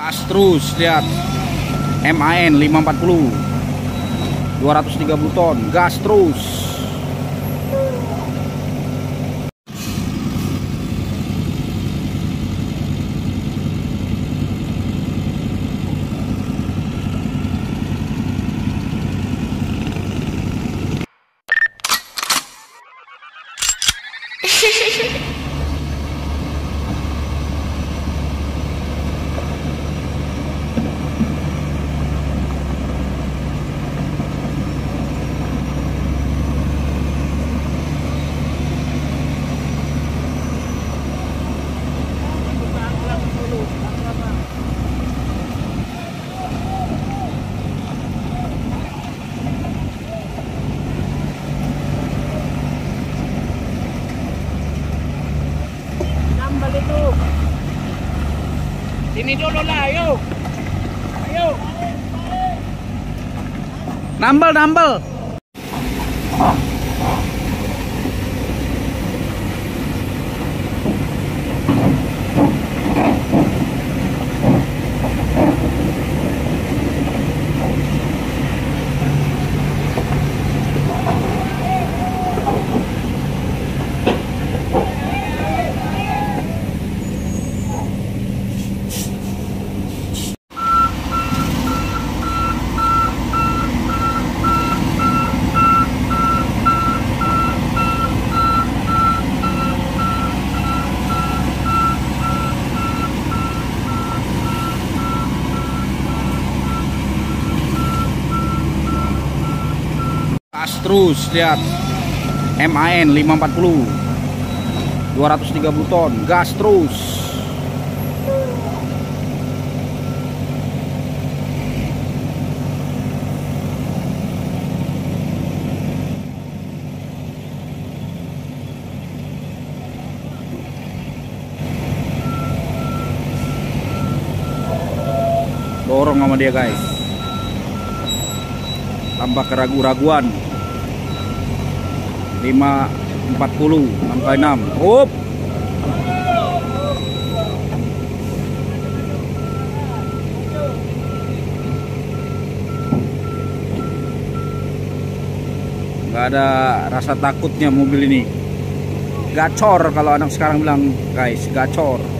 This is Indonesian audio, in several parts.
gas terus lihat MAN 540 230 ton gas terus Itu. Sini dulu lah, ayo. Ayo. nambel nambel terus lihat. MAN 540 230 ton gas terus. Dorong sama dia guys. Tambah keragu-raguan 540 sampai 6 up. Nggak ada rasa takutnya mobil ini. Gacor kalau anak sekarang bilang guys gacor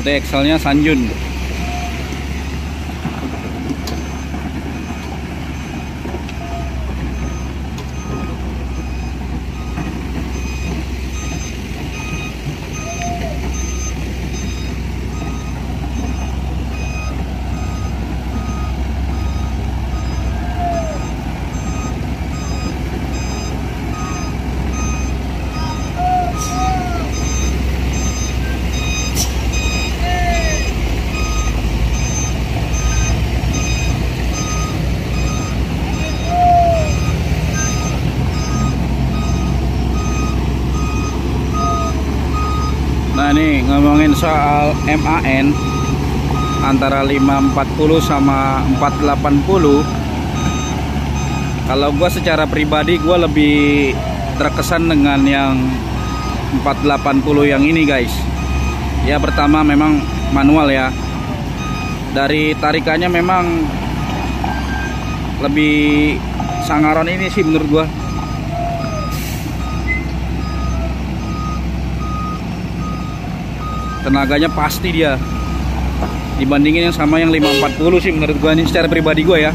multi excelnya Sanjun nih ngomongin soal MAN antara 540 sama 480 kalau gua secara pribadi gua lebih terkesan dengan yang 480 yang ini guys. Ya pertama memang manual ya. Dari tarikannya memang lebih sangaron ini sih menurut gua tenaganya pasti dia. Dibandingin yang sama yang 540 sih menurut gua ini secara pribadi gua ya.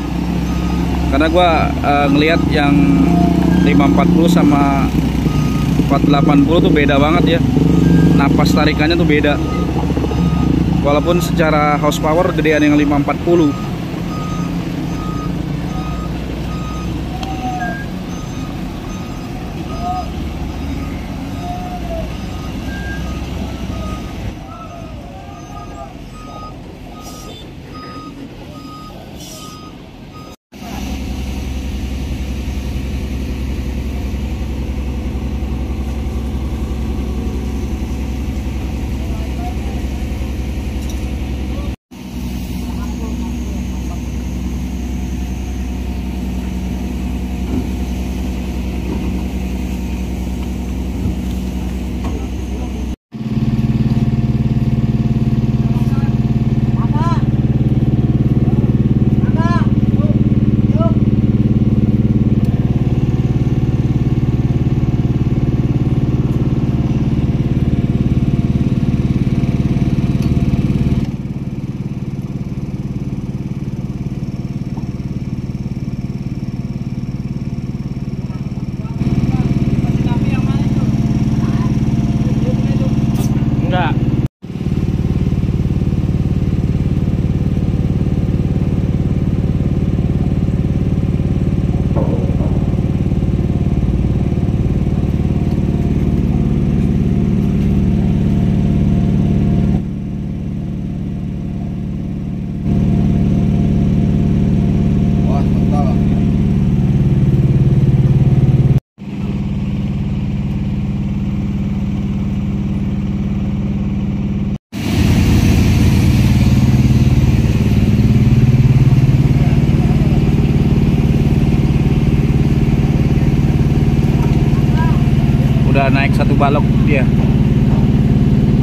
Karena gua eh, ngelihat yang 540 sama 480 tuh beda banget ya. Napas tarikannya tuh beda. Walaupun secara horsepower gedean yang 540 satu balok dia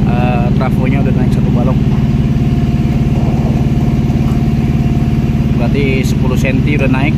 uh, trafonya udah naik satu balok. Berarti 10 cm udah naik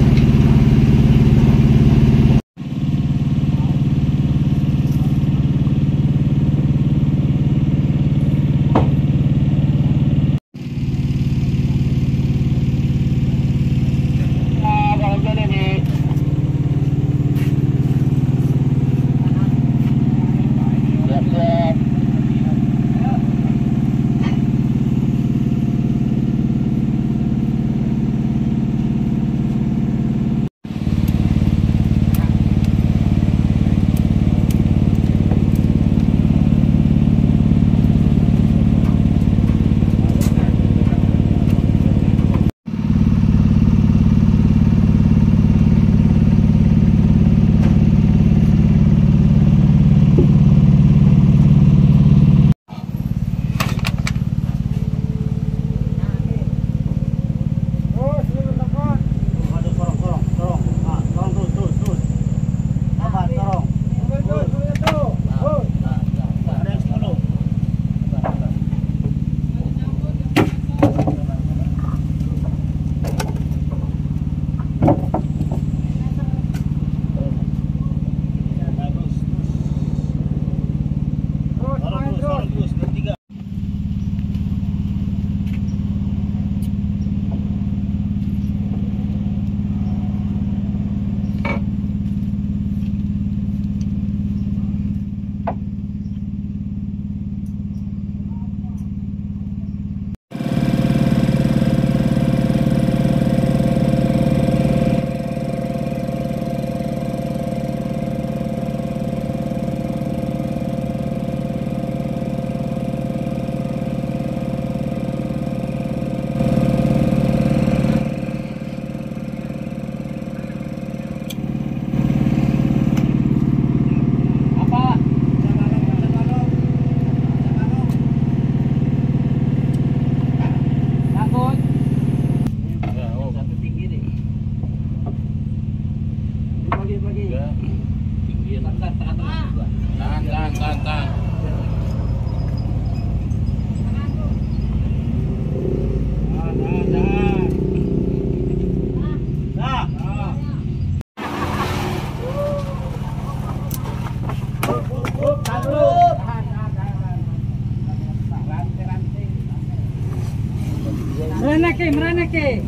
Merana ke,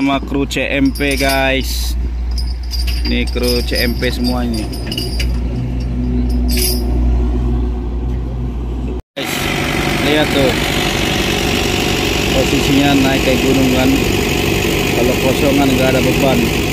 Sama kru CMP guys. Ini kru CMP semua ini guys lihat tuh. Posisinya naik kayak gunung kan? Kalau kosongan nggak ada beban